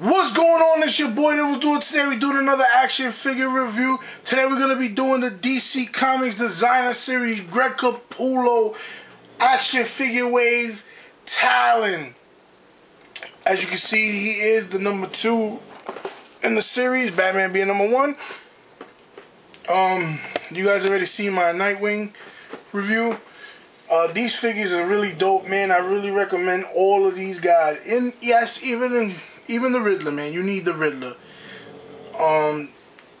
What's going on? It's your boy that we're doing today. We're doing another action figure review. Today we're gonna be doing the DC Comics Designer Series Greg Capullo action figure wave Talon. As you can see, he is the number two in the series, Batman being number one. Um, you guys already seen my Nightwing review. Uh, these figures are really dope, man. I really recommend all of these guys. And yes, even in even the Riddler, man. You need the Riddler. Um,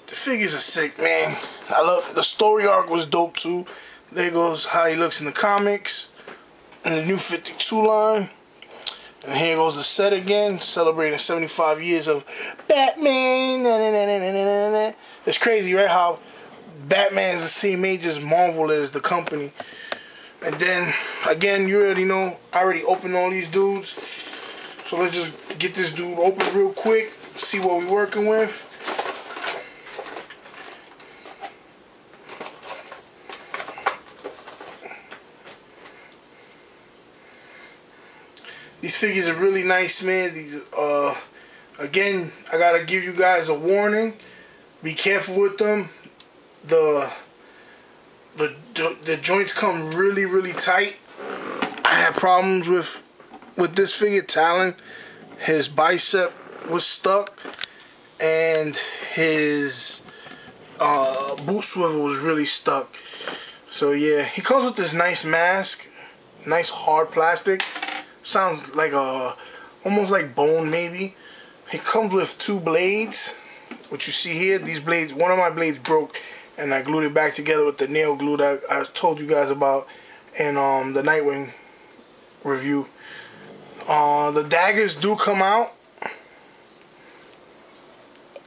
the figures are sick, man. I love the story arc was dope too. There goes how he looks in the comics, and the new 52 line. And here goes the set again, celebrating 75 years of Batman. It's crazy, right? How Batman is the same age as Marvel is the company. And then, again, you already know, I already opened all these dudes. So let's just get this dude open real quick, see what we're working with. These figures are really nice, man. These, uh, again, I gotta give you guys a warning. Be careful with them. The the the joints come really really tight. I had problems with with this figure Talon. His bicep was stuck and his uh, boot swivel was really stuck. So yeah, he comes with this nice mask, nice hard plastic. Sounds like a almost like bone maybe. He comes with two blades, which you see here. These blades, one of my blades broke and I glued it back together with the nail glue that I told you guys about in um, the Nightwing review. Uh, the daggers do come out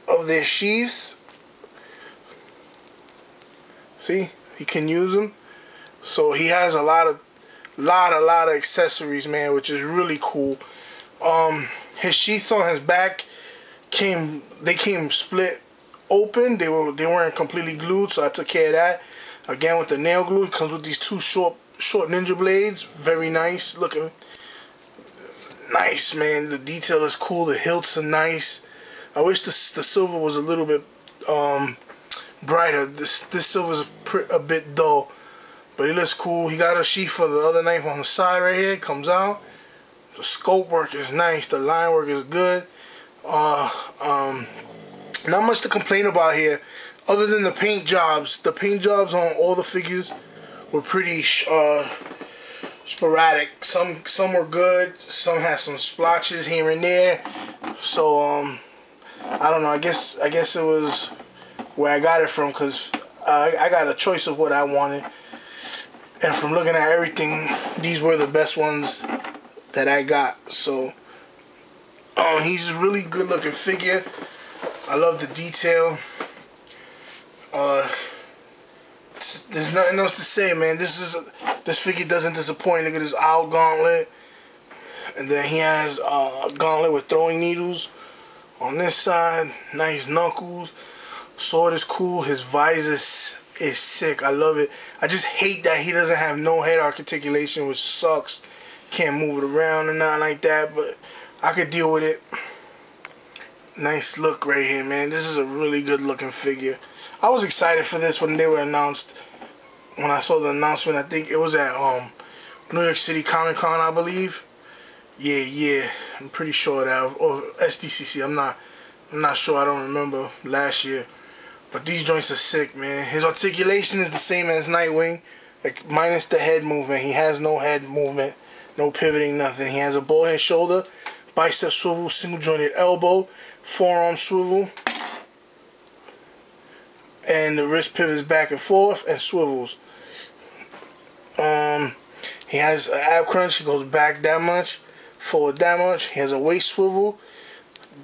of their sheaths. See, he can use them. So he has a lot of, lot, a lot of accessories, man, which is really cool. Um, his sheath on his back came, they came split open. They were they weren't completely glued, so I took care of that. Again with the nail glue, it comes with these two short short ninja blades. Very nice looking. Nice man. The detail is cool. The hilts are nice. I wish the the silver was a little bit um, brighter. This this silver is a bit dull, but it looks cool. He got a sheath for the other knife on the side right here. It comes out. The scope work is nice. The line work is good. Uh, um, not much to complain about here, other than the paint jobs. The paint jobs on all the figures were pretty uh, sporadic. Some some were good. Some had some splotches here and there. So um, I don't know. I guess I guess it was where I got it from because I, I got a choice of what I wanted. And from looking at everything, these were the best ones that I got. So um, he's a really good looking figure. I love the detail. Uh, there's nothing else to say, man. This is this figure doesn't disappoint. Look at his owl gauntlet, and then he has uh, a gauntlet with throwing needles on this side. Nice knuckles. Sword is cool. His visor is sick. I love it. I just hate that he doesn't have no head articulation, which sucks. Can't move it around or nothing like that, but I could deal with it nice look right here, man. This is a really good looking figure. I was excited for this when they were announced. When I saw the announcement, I think it was at um, New York City Comic Con, I believe. Yeah, yeah, I'm pretty sure that or SDCC. I'm not, I'm not sure. I don't remember last year. But these joints are sick, man. His articulation is the same as Nightwing, like minus the head movement. He has no head movement, no pivoting, nothing. He has a ball head shoulder, bicep swivel, single jointed elbow, forearm swivel, and the wrist pivots back and forth and swivels. He has an ab crunch. He goes back that much, forward that much. He has a waist swivel.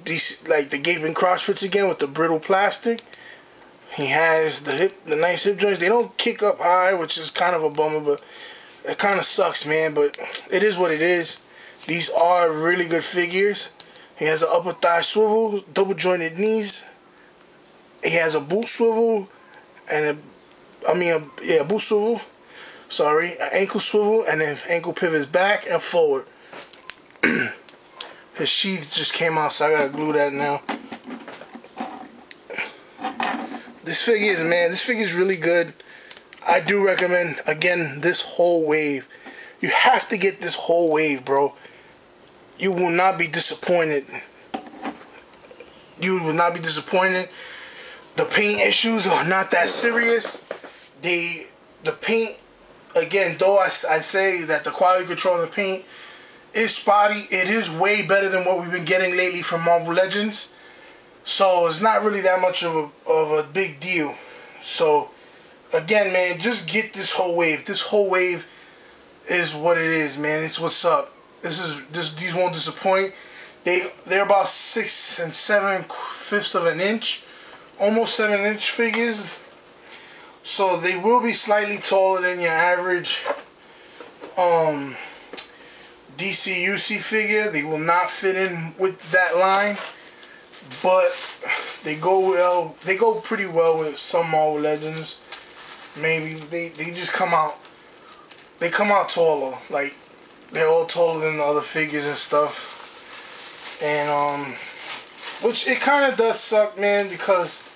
These like the gaping cross pits again with the brittle plastic. He has the hip, the nice hip joints. They don't kick up high, which is kind of a bummer, but it kind of sucks, man. But it is what it is. These are really good figures. He has an upper thigh swivel, double jointed knees. He has a boot swivel, and a, I mean, a, yeah, boot swivel. Sorry, an ankle swivel, and then ankle pivots back and forward. His sheath just came out, so I gotta glue that now. This figure is, man, this figure is really good. I do recommend, again, this whole wave. You have to get this whole wave, bro. You will not be disappointed. You will not be disappointed. The paint issues are not that serious. They, the paint, again, though I, I say that the quality control in the paint is spotty, it is way better than what we've been getting lately from Marvel Legends. So it's not really that much of a, of a big deal. So again, man, just get this whole wave. This whole wave is what it is, man. It's what's up. This is this these won't disappoint. They they're about six and seven fifths of an inch, almost seven inch figures. So they will be slightly taller than your average um DCUC figure. They will not fit in with that line, but they go well. They go pretty well with some Marvel Legends. Maybe they they just come out. They come out taller. Like they're all taller than the other figures and stuff. And um, which it kind of does suck, man, because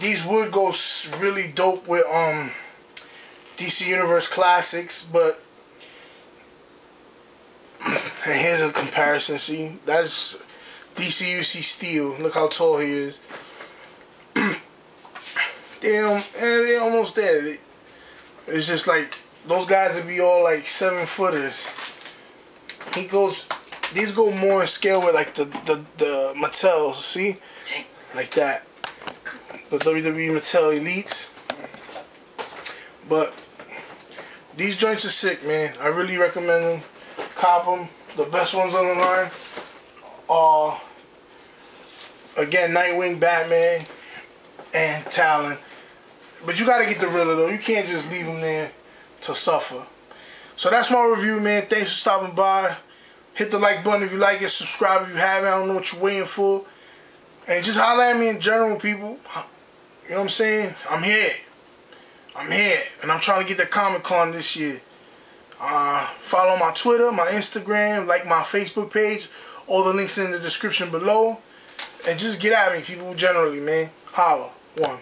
these would go really dope with um DC Universe Classics, but here's a comparison. See, that's DCUC Steel. Look how tall he is. Damn, and they're almost there. It's just like those guys would be all like seven footers. He goes, these go more in scale with like the the the Mattels. See, like that. The WWE Mattel Elites. But these joints are sick, man. I really recommend them. Cop them. The best ones on the line are again Nightwing, Batman, and Talon. But you gotta get the Riddler though. You can't just leave them there to suffer. So that's my review, man. Thanks for stopping by. Hit the like button if you like it. Subscribe if you haven't. I don't know what you're waiting for. And just holler at me in general, people. You know what I'm saying? I'm here. I'm here. And I'm trying to get the Comic Con this year. Uh, follow my Twitter, my Instagram, like my Facebook page. All the links in the description below. And just get at me, people, generally, man. Holla. One.